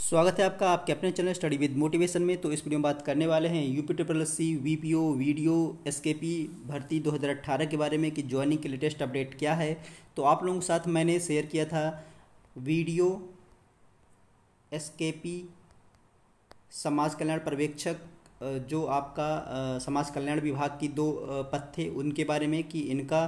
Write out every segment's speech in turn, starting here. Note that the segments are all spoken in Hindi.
स्वागत है आपका आपके अपने चैनल स्टडी विद मोटिवेशन में। तो इस वीडियो में बात करने वाले हैं UP triple S C V P O video S के पी भर्ती 2018 के बारे में कि ज्वाइनिंग की लेटेस्ट अपडेट क्या है। तो आप लोगों के साथ मैंने शेयर किया था वीडियो एस के पी समाज कल्याण पर्यवेक्षक जो आपका समाज कल्याण विभाग की दो पद थे, उनके बारे में कि इनका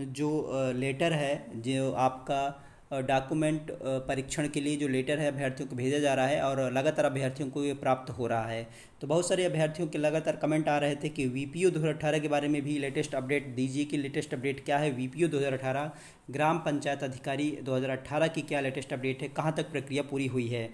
जो लेटर है, जो आपका डॉक्यूमेंट परीक्षण के लिए जो लेटर है, अभ्यर्थियों को भेजा जा रहा है और लगातार अभ्यर्थियों को ये प्राप्त हो रहा है। तो बहुत सारे अभ्यर्थियों के लगातार कमेंट आ रहे थे कि वी पी के बारे में भी लेटेस्ट अपडेट दीजिए कि लेटेस्ट अपडेट क्या है? वी पी ग्राम पंचायत अधिकारी 2018 की क्या लेटेस्ट अपडेट है? कहाँ तक प्रक्रिया पूरी हुई है?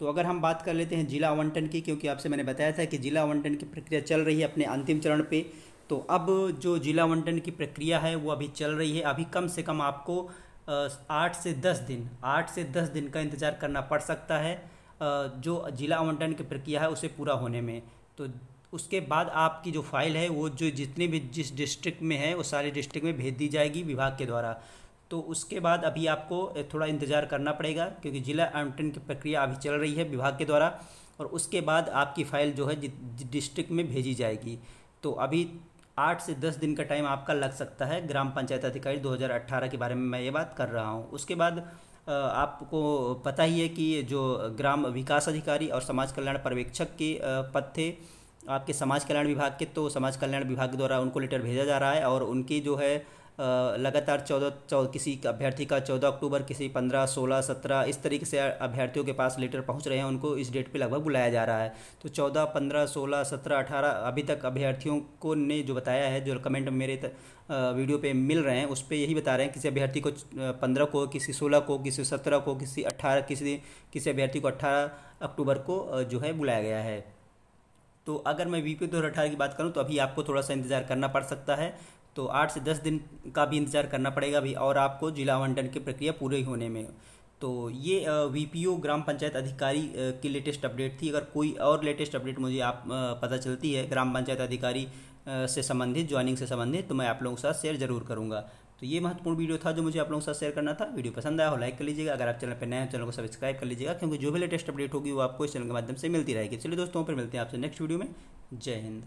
तो अगर हम बात कर लेते हैं जिला आवंटन की, क्योंकि आपसे मैंने बताया था कि जिला आवंटन की प्रक्रिया चल रही है अपने अंतिम चरण पे तो अब जो जिला आवंटन की प्रक्रिया है, वो अभी चल रही है। अभी कम से कम आपको आठ से दस दिन, आठ से दस दिन का इंतज़ार करना पड़ सकता है। जो जिला आवंटन की प्रक्रिया है, उसे पूरा होने में। तो उसके बाद आपकी जो फ़ाइल है, वो जो जितने भी जिस डिस्ट्रिक्ट में है, वो सारे डिस्ट्रिक्ट में भेज दी जाएगी विभाग के द्वारा। तो उसके बाद अभी आपको थोड़ा इंतज़ार करना पड़ेगा, क्योंकि जिला आवंटन की प्रक्रिया अभी चल रही है विभाग के द्वारा, और उसके बाद आपकी फ़ाइल जो है डिस्ट्रिक्ट में भेजी जाएगी। तो अभी आठ से दस दिन का टाइम आपका लग सकता है ग्राम पंचायत अधिकारी 2018 के बारे में मैं ये बात कर रहा हूँ। उसके बाद आपको पता ही है कि जो ग्राम विकास अधिकारी और समाज कल्याण पर्यवेक्षक के पद थे, आपके समाज कल्याण विभाग के तो समाज कल्याण विभाग द्वारा उनको लेटर भेजा जा रहा है और उनकी जो है लगातार चौदह चौ किसी अभ्यर्थी का चौदह अक्टूबर किसी पंद्रह सोलह सत्रह इस तरीके से अभ्यर्थियों के पास लेटर पहुँच रहे हैं उनको इस डेट पे लगभग बुलाया जा रहा है। तो चौदह पंद्रह सोलह सत्रह अठारह अभी तक अभ्यर्थियों को ने जो बताया है जो कमेंट मेरे त, वीडियो पे मिल रहे हैं उस पर यही बता रहे हैं किसी अभ्यर्थी को पंद्रह को किसी सोलह को किसी सत्रह को किसी अट्ठारह किसी किसी अभ्यर्थी को अट्ठारह अक्टूबर को जो है बुलाया गया है। तो अगर मैं वी पी दो हज़ार अठारह की बात करूँ तो अभी आपको थोड़ा सा इंतज़ार करना पड़ सकता है। तो आठ से दस दिन का भी इंतज़ार करना पड़ेगा अभी, और आपको जिला आवंटन की प्रक्रिया पूरी होने में। तो ये वीपीओ ग्राम पंचायत अधिकारी की लेटेस्ट अपडेट थी। अगर कोई और लेटेस्ट अपडेट मुझे आप पता चलती है ग्राम पंचायत अधिकारी से संबंधित, ज्वाइनिंग से संबंधित तो मैं आप लोगों के साथ शेयर ज़रूर करूँगा। तो ये महत्वपूर्ण वीडियो था जो मुझे आप लोगों के साथ शेयर करना था। वीडियो पसंद आया हो, लाइक कर लीजिएगा। अगर आप चैनल पर नए चैनल को सब्सक्राइब कर लीजिएगा, क्योंकि जो भी लेटेस्ट अपडेट होगी वो आपको इस चैनल के माध्यम से मिलती रहेगी। चलिए दोस्तों पर मिलते हैं आपसे नेक्स्ट वीडियो में। जय हिंद।